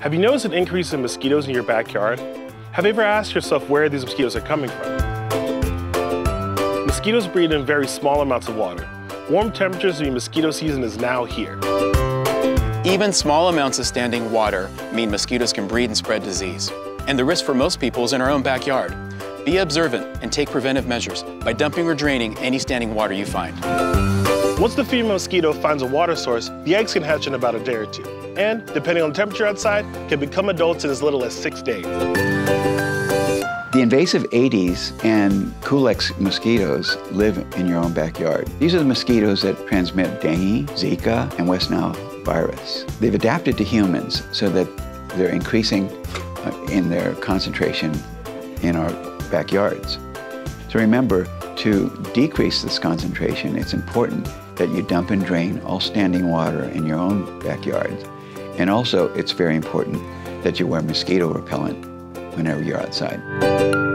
Have you noticed an increase in mosquitoes in your backyard? Have you ever asked yourself where these mosquitoes are coming from? Mosquitoes breed in very small amounts of water. Warm temperatures mean mosquito season is now here. Even small amounts of standing water mean mosquitoes can breed and spread disease. And the risk for most people is in our own backyard. Be observant and take preventive measures by dumping or draining any standing water you find. Once the female mosquito finds a water source, the eggs can hatch in about a day or two. And, depending on the temperature outside, can become adults in as little as six days. The invasive Aedes and Culex mosquitoes live in your own backyard. These are the mosquitoes that transmit dengue, Zika, and West Nile virus. They've adapted to humans so that they're increasing uh, in their concentration in our backyards. So remember, to decrease this concentration, it's important that you dump and drain all standing water in your own backyard. And also, it's very important that you wear mosquito repellent whenever you're outside.